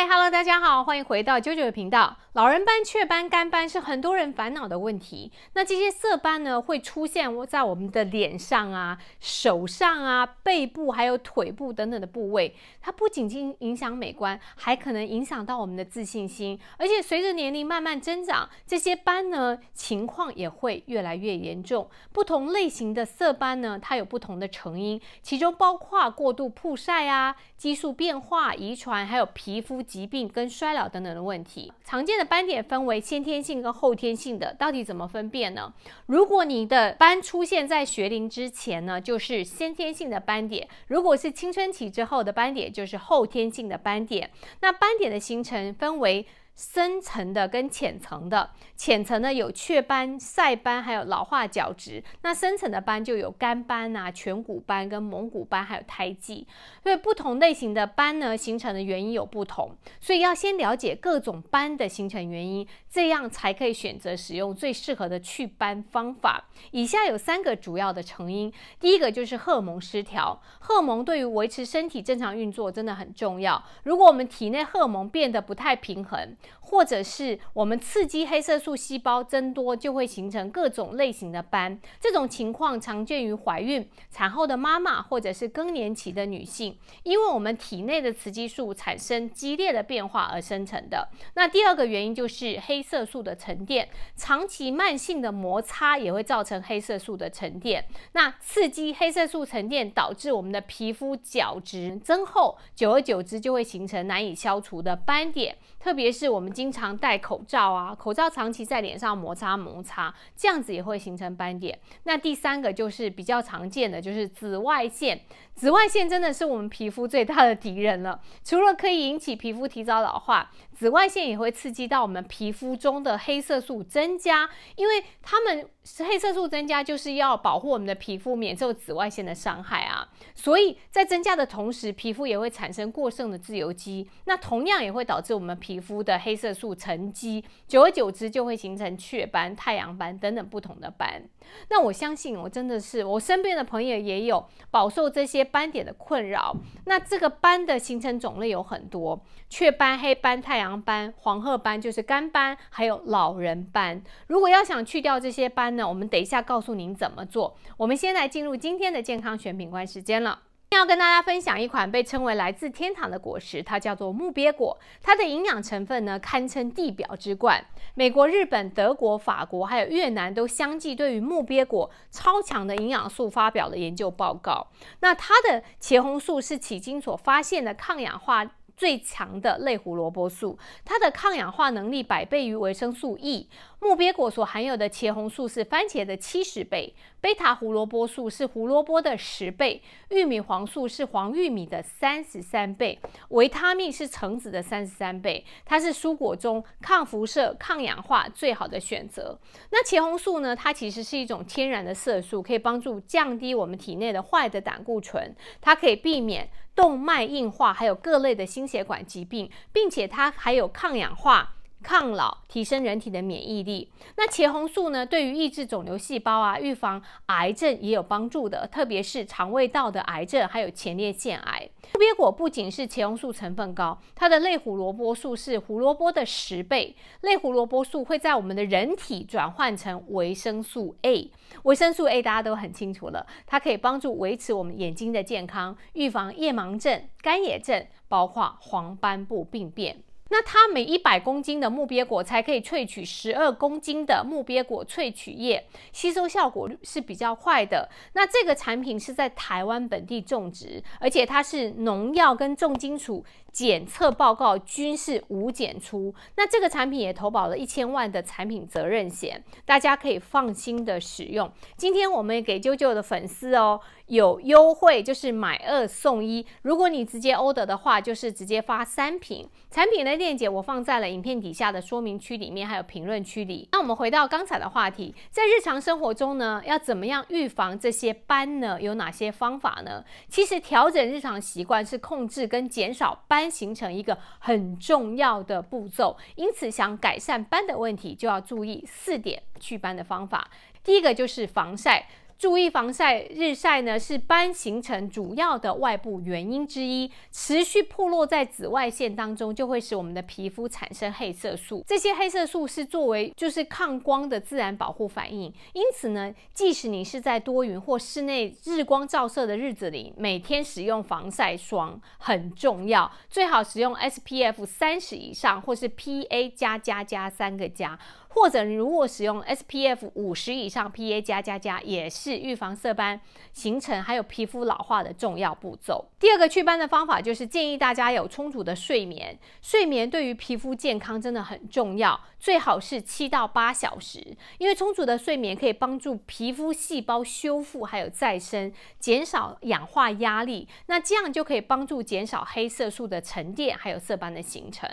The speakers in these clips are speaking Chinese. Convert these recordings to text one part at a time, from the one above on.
嗨，Hello，大家好，欢迎回到九九的频道。老人斑、雀斑、干斑是很多人烦恼的问题。那这些色斑呢，会出现在我们的脸上啊、手上啊、背部还有腿部等等的部位。它不仅仅影响美观，还可能影响到我们的自信心。而且随着年龄慢慢增长，这些斑呢情况也会越来越严重。不同类型的色斑呢，它有不同的成因，其中包括过度曝晒啊、激素变化、遗传，还有皮肤。疾病跟衰老等等的问题，常见的斑点分为先天性跟后天性的，到底怎么分辨呢？如果你的斑出现在学龄之前呢，就是先天性的斑点；如果是青春期之后的斑点，就是后天性的斑点。那斑点的形成分为。深层的跟浅层的，浅层呢有雀斑、晒斑，还有老化角质。那深层的斑就有干斑啊、颧骨斑跟蒙古斑，还有胎记。所以不同类型的斑呢，形成的原因有不同，所以要先了解各种斑的形成原因，这样才可以选择使用最适合的祛斑方法。以下有三个主要的成因，第一个就是荷尔蒙失调。荷尔蒙对于维持身体正常运作真的很重要。如果我们体内荷尔蒙变得不太平衡，或者是我们刺激黑色素细胞增多，就会形成各种类型的斑。这种情况常见于怀孕、产后的妈妈或者是更年期的女性，因为我们体内的雌激素产生激烈的变化而生成的。那第二个原因就是黑色素的沉淀，长期慢性的摩擦也会造成黑色素的沉淀。那刺激黑色素沉淀，导致我们的皮肤角质增厚，久而久之就会形成难以消除的斑点。特别是我们经常戴口罩啊，口罩长期在脸上摩擦摩擦，这样子也会形成斑点。那第三个就是比较常见的，就是紫外线。紫外线真的是我们皮肤最大的敌人了。除了可以引起皮肤提早老化，紫外线也会刺激到我们皮肤中的黑色素增加，因为它们黑色素增加就是要保护我们的皮肤免受紫外线的伤害啊。所以在增加的同时，皮肤也会产生过剩的自由基，那同样也会导致我们皮肤的黑色素沉积，久而久之就会形成雀斑、太阳斑等等不同的斑。那我相信，我真的是我身边的朋友也有饱受这些斑点的困扰。那这个斑的形成种类有很多，雀斑、黑斑、太阳。斑、黄褐斑就是干斑，还有老人斑。如果要想去掉这些斑呢呢，我们等一下告诉您怎么做。我们先来进入今天的健康选品观时间了。要跟大家分享一款被称为来自天堂的果实，它叫做木鳖果。它的营养成分呢，堪称地表之冠。美国、日本、德国、法国还有越南都相继对于木鳖果超强的营养素发表了研究报告。那它的茄红素是迄今所发现的抗氧化。最强的类胡萝卜素，它的抗氧化能力百倍于维生素 E。木鳖果所含有的茄红素是番茄的七十倍，贝塔胡萝卜素是胡萝卜的十倍，玉米黄素是黄玉米的三十三倍，维他命是橙子的三十三倍。它是蔬果中抗辐射、抗氧化最好的选择。那茄红素呢？它其实是一种天然的色素，可以帮助降低我们体内的坏的胆固醇，它可以避免动脉硬化，还有各类的心血管疾病，并且它还有抗氧化。抗老，提升人体的免疫力。那茄红素呢？对于抑制肿瘤细胞啊，预防癌症也有帮助的，特别是肠胃道的癌症，还有前列腺癌。木鳖果不仅是茄红素成分高，它的类胡萝卜素是胡萝卜的十倍。类胡萝卜素会在我们的人体转换成维生素 A，维生素 A 大家都很清楚了，它可以帮助维持我们眼睛的健康，预防夜盲症、干眼症，包括黄斑部病变。那它每一百公斤的木鳖果才可以萃取十二公斤的木鳖果萃取液，吸收效果是比较快的。那这个产品是在台湾本地种植，而且它是农药跟重金属。检测报告均是无检出，那这个产品也投保了一千万的产品责任险，大家可以放心的使用。今天我们也给啾啾的粉丝哦有优惠，就是买二送一。如果你直接 order 的话，就是直接发三瓶。产品的链接我放在了影片底下的说明区里面，还有评论区里。那我们回到刚才的话题，在日常生活中呢，要怎么样预防这些斑呢？有哪些方法呢？其实调整日常习惯是控制跟减少斑。斑形成一个很重要的步骤，因此想改善斑的问题，就要注意四点祛斑的方法。第一个就是防晒。注意防晒，日晒呢是斑形成主要的外部原因之一。持续暴露在紫外线当中，就会使我们的皮肤产生黑色素。这些黑色素是作为就是抗光的自然保护反应。因此呢，即使你是在多云或室内日光照射的日子里，每天使用防晒霜很重要，最好使用 SPF 三十以上，或是 PA 加加加三个加。或者如果使用 SPF 五十以上 PA 加加加，也是预防色斑形成还有皮肤老化的重要步骤。第二个祛斑的方法就是建议大家有充足的睡眠，睡眠对于皮肤健康真的很重要，最好是七到八小时，因为充足的睡眠可以帮助皮肤细胞修复还有再生，减少氧化压力，那这样就可以帮助减少黑色素的沉淀还有色斑的形成。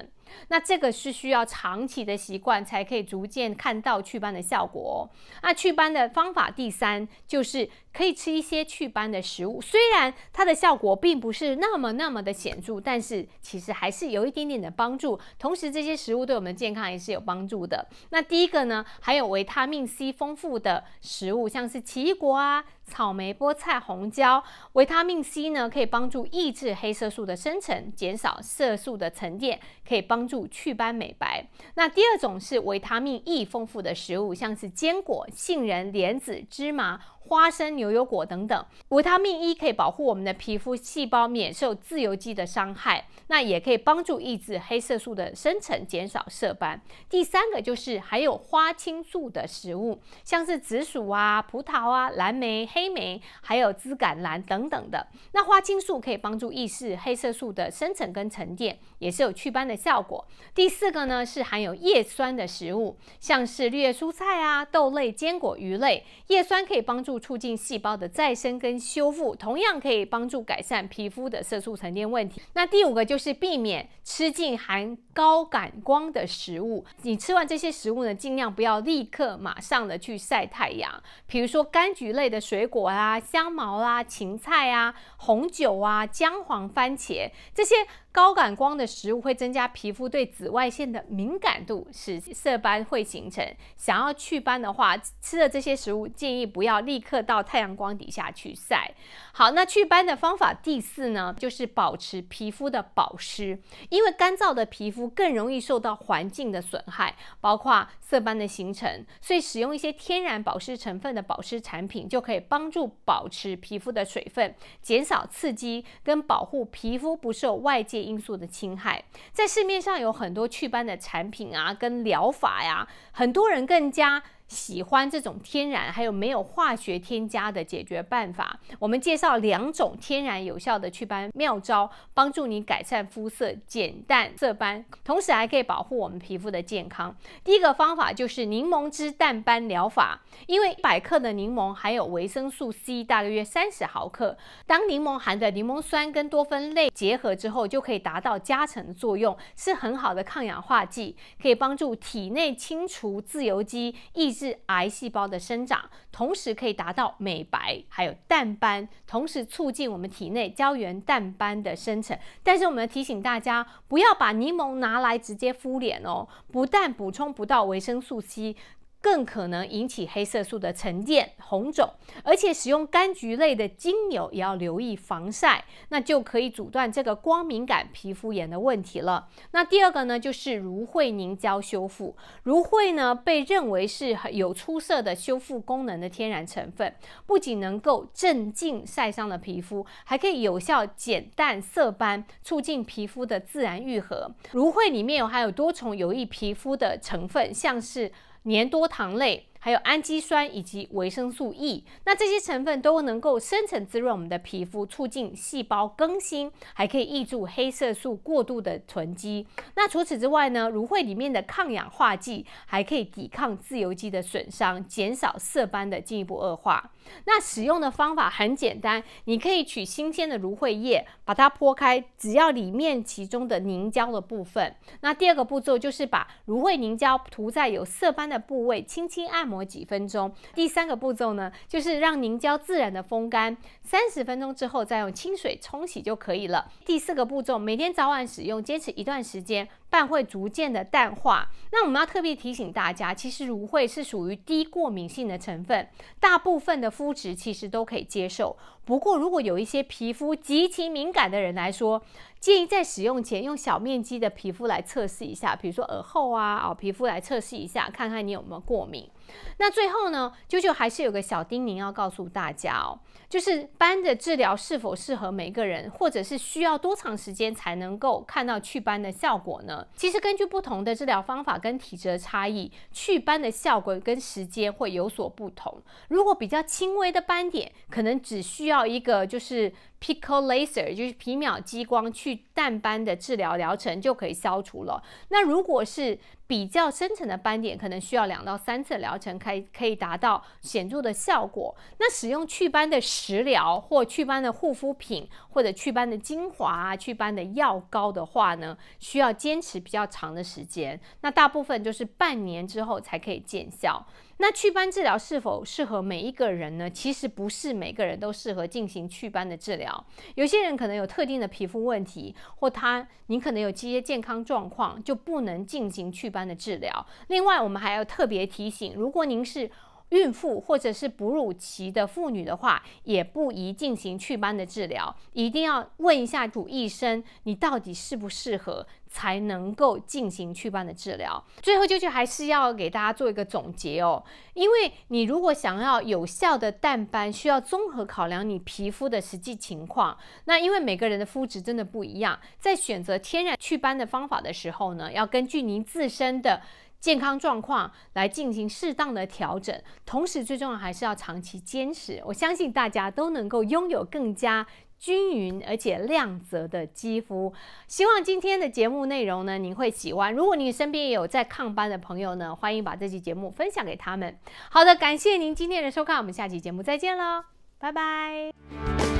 那这个是需要长期的习惯才可以逐渐看到祛斑的效果哦。那祛斑的方法第三就是可以吃一些祛斑的食物，虽然它的效果并不是那么那么的显著，但是其实还是有一点点的帮助。同时，这些食物对我们的健康也是有帮助的。那第一个呢，还有维他命 C 丰富的食物，像是奇异果啊。草莓、菠菜、红椒，维他命 C 呢，可以帮助抑制黑色素的生成，减少色素的沉淀，可以帮助祛斑美白。那第二种是维他命 E 丰富的食物，像是坚果、杏仁、莲子、芝麻。花生、牛油果等等，维他命 E 可以保护我们的皮肤细胞免受自由基的伤害，那也可以帮助抑制黑色素的生成，减少色斑。第三个就是还有花青素的食物，像是紫薯啊、葡萄啊、蓝莓、黑莓，还有紫甘蓝等等的。那花青素可以帮助抑制黑色素的生成跟沉淀，也是有祛斑的效果。第四个呢是含有叶酸的食物，像是绿叶蔬菜啊、豆类、坚果、鱼类，叶酸可以帮助。促进细胞的再生跟修复，同样可以帮助改善皮肤的色素沉淀问题。那第五个就是避免吃进含高感光的食物。你吃完这些食物呢，尽量不要立刻马上的去晒太阳。比如说柑橘类的水果啊、香茅啊、芹菜啊、红酒啊、姜黄、番茄这些。高感光的食物会增加皮肤对紫外线的敏感度，使色斑会形成。想要祛斑的话，吃了这些食物建议不要立刻到太阳光底下去晒。好，那祛斑的方法第四呢，就是保持皮肤的保湿，因为干燥的皮肤更容易受到环境的损害，包括色斑的形成。所以使用一些天然保湿成分的保湿产品，就可以帮帮助保持皮肤的水分，减少刺激跟保护皮肤不受外界。因素的侵害，在市面上有很多祛斑的产品啊，跟疗法呀，很多人更加。喜欢这种天然还有没有化学添加的解决办法，我们介绍两种天然有效的祛斑妙招，帮助你改善肤色、减淡色斑，同时还可以保护我们皮肤的健康。第一个方法就是柠檬汁淡斑疗法，因为一百克的柠檬含有维生素 C 大约三十毫克，当柠檬含的柠檬酸跟多酚类结合之后，就可以达到加成作用，是很好的抗氧化剂，可以帮助体内清除自由基，抑。是癌细胞的生长，同时可以达到美白，还有淡斑，同时促进我们体内胶原蛋斑的生成。但是我们提醒大家，不要把柠檬拿来直接敷脸哦，不但补充不到维生素 C。更可能引起黑色素的沉淀、红肿，而且使用柑橘类的精油也要留意防晒，那就可以阻断这个光敏感皮肤炎的问题了。那第二个呢，就是芦荟凝胶修复。芦荟呢，被认为是有出色的修复功能的天然成分，不仅能够镇静晒伤的皮肤，还可以有效减淡色斑，促进皮肤的自然愈合。芦荟里面有含有多重有益皮肤的成分，像是。粘多糖类。还有氨基酸以及维生素 E，那这些成分都能够深层滋润我们的皮肤，促进细胞更新，还可以抑制黑色素过度的囤积。那除此之外呢，芦荟里面的抗氧化剂还可以抵抗自由基的损伤，减少色斑的进一步恶化。那使用的方法很简单，你可以取新鲜的芦荟叶，把它剥开，只要里面其中的凝胶的部分。那第二个步骤就是把芦荟凝胶涂在有色斑的部位，轻轻按。磨几分钟。第三个步骤呢，就是让凝胶自然的风干，三十分钟之后再用清水冲洗就可以了。第四个步骤，每天早晚使用，坚持一段时间。斑会逐渐的淡化。那我们要特别提醒大家，其实芦荟是属于低过敏性的成分，大部分的肤质其实都可以接受。不过，如果有一些皮肤极其敏感的人来说，建议在使用前用小面积的皮肤来测试一下，比如说耳后啊，哦，皮肤来测试一下，看看你有没有过敏。那最后呢，啾啾还是有个小叮咛要告诉大家哦，就是斑的治疗是否适合每个人，或者是需要多长时间才能够看到祛斑的效果呢？其实根据不同的治疗方法跟体质的差异，祛斑的效果跟时间会有所不同。如果比较轻微的斑点，可能只需要一个就是。Pico Laser 就是皮秒激光去淡斑的治疗疗程就可以消除了。那如果是比较深层的斑点，可能需要两到三次疗程，可以可以达到显著的效果。那使用祛斑的食疗或祛斑的护肤品，或者祛斑的精华啊、祛斑的药膏的话呢，需要坚持比较长的时间。那大部分就是半年之后才可以见效。那祛斑治疗是否适合每一个人呢？其实不是每个人都适合进行祛斑的治疗。有些人可能有特定的皮肤问题，或他你可能有这些健康状况，就不能进行祛斑的治疗。另外，我们还要特别提醒，如果您是孕妇或者是哺乳期的妇女的话，也不宜进行祛斑的治疗，一定要问一下主医生，你到底适不适合，才能够进行祛斑的治疗。最后，就是还是要给大家做一个总结哦，因为你如果想要有效的淡斑，需要综合考量你皮肤的实际情况。那因为每个人的肤质真的不一样，在选择天然祛斑的方法的时候呢，要根据您自身的。健康状况来进行适当的调整，同时最重要还是要长期坚持。我相信大家都能够拥有更加均匀而且亮泽的肌肤。希望今天的节目内容呢，您会喜欢。如果你身边也有在抗斑的朋友呢，欢迎把这期节目分享给他们。好的，感谢您今天的收看，我们下期节目再见喽，拜拜。